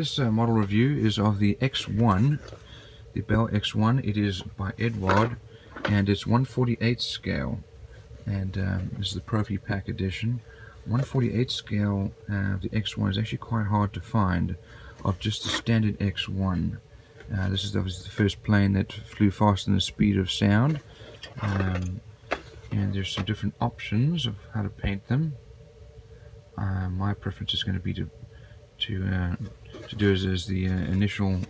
This uh, model review is of the X1, the Bell X1. It is by Eduard and it's 148 scale and um, this is the Profi Pack edition. 148 scale uh, the X1 is actually quite hard to find of just the standard X1. Uh, this is obviously the first plane that flew faster than the speed of sound. Um, and there's some different options of how to paint them. Uh, my preference is going to be to to uh, to do as, as the uh, initial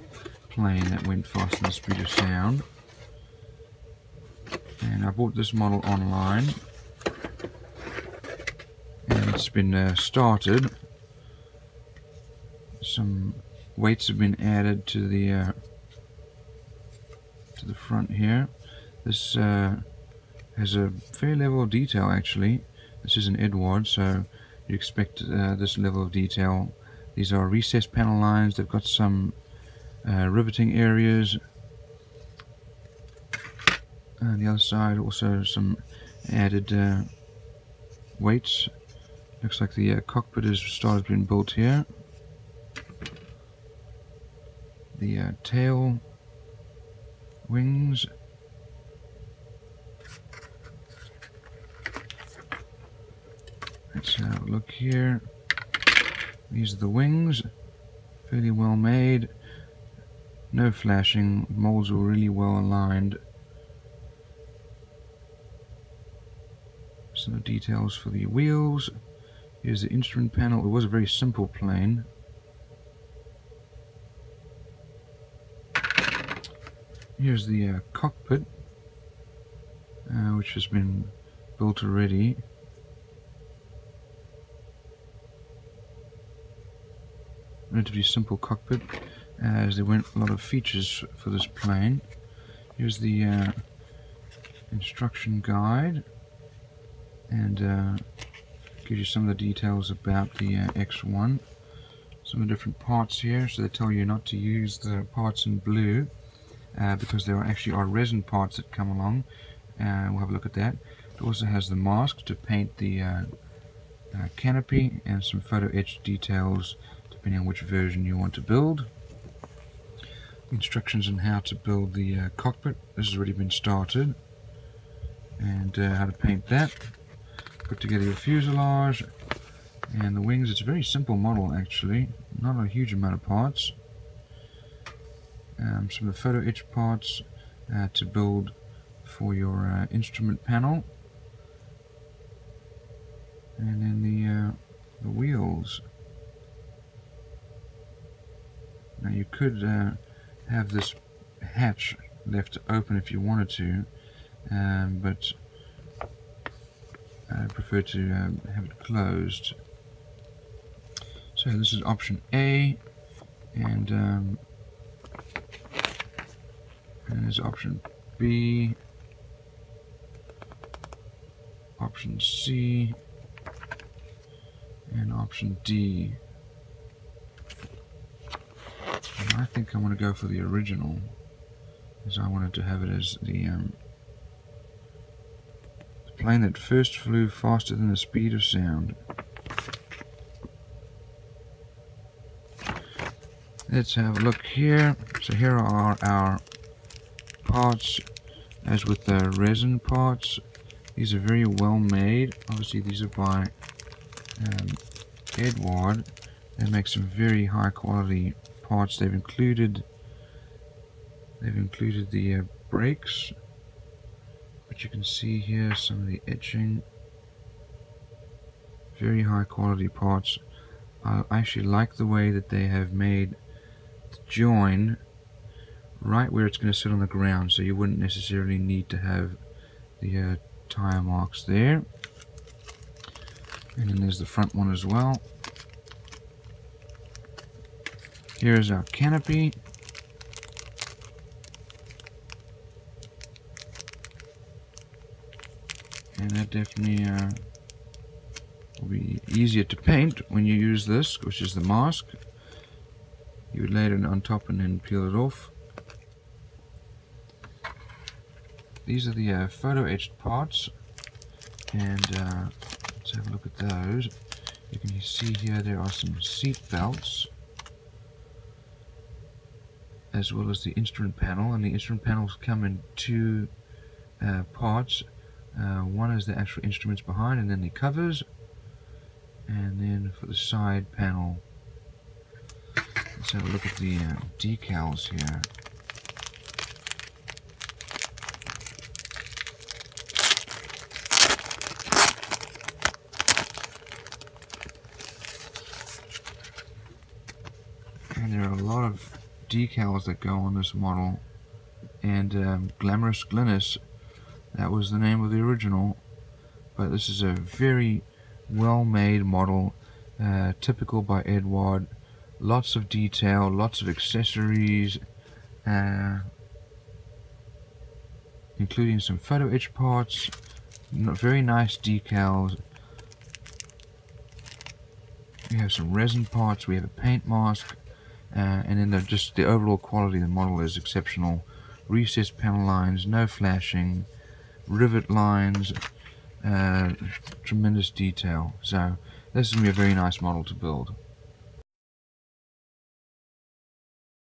plane that went faster than the speed of sound. And I bought this model online. And it's been uh, started. Some weights have been added to the uh, to the front here. This uh, has a fair level of detail actually. This is an Eduard, so you expect uh, this level of detail these are recessed panel lines. They've got some uh, riveting areas. On the other side also some added uh, weights. Looks like the uh, cockpit has started being built here. The uh, tail wings Let's have a look here. These are the wings, fairly well made, no flashing, molds were really well aligned. Some details for the wheels. Here's the instrument panel. It was a very simple plane. Here's the uh, cockpit, uh, which has been built already. Relatively simple cockpit as there weren't a lot of features for this plane. Here's the uh, instruction guide and uh, gives you some of the details about the uh, X1. Some of the different parts here, so they tell you not to use the parts in blue uh, because there are actually are resin parts that come along. Uh, we'll have a look at that. It also has the mask to paint the uh, canopy and some photo etched details depending on which version you want to build. Instructions on how to build the uh, cockpit. This has already been started. And uh, how to paint that. Put together your fuselage and the wings. It's a very simple model actually. Not a huge amount of parts. Um, some of the photo etch parts uh, to build for your uh, instrument panel. And then the, uh, the wheels. Now you could uh, have this hatch left open if you wanted to, um, but I prefer to um, have it closed. So this is option A, and, um, and there's option B, option C, and option D. I think I want to go for the original, as I wanted to have it as the, um, the plane that first flew faster than the speed of sound. Let's have a look here. So here are our parts, as with the resin parts. These are very well made. Obviously these are by um, Eduard. They make some very high quality parts they've included they've included the uh, brakes but you can see here some of the etching. Very high quality parts. I actually like the way that they have made the join right where it's going to sit on the ground so you wouldn't necessarily need to have the uh, tire marks there. And then there's the front one as well Here's our canopy. And that definitely uh, will be easier to paint when you use this, which is the mask. You would lay it on top and then peel it off. These are the uh, photo etched parts. And uh, let's have a look at those. You can see here there are some seat belts as well as the instrument panel and the instrument panels come in two uh, parts. Uh, one is the actual instruments behind and then the covers. And then for the side panel let's have a look at the uh, decals here. And there are a lot of decals that go on this model and um, Glamorous Glennis that was the name of the original but this is a very well made model uh, typical by Eduard lots of detail lots of accessories uh, including some photo etch parts very nice decals. We have some resin parts we have a paint mask uh, and then the, just the overall quality of the model is exceptional. Recessed panel lines, no flashing, rivet lines, uh, tremendous detail. So this is going to be a very nice model to build.